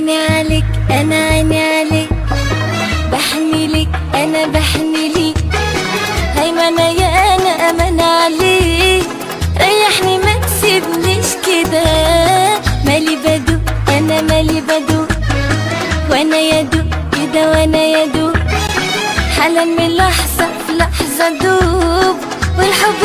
عيني عليك أنا عيني عليك. بحني لك أنا بحني ليك. هيمنة يا أنا أمان عليك. ريحني ما تسيبنيش كده. مالي بدو أنا مالي بدو وأنا يدو كده إيه وأنا يدو حالا من لحظة في لحظة دوب. والحب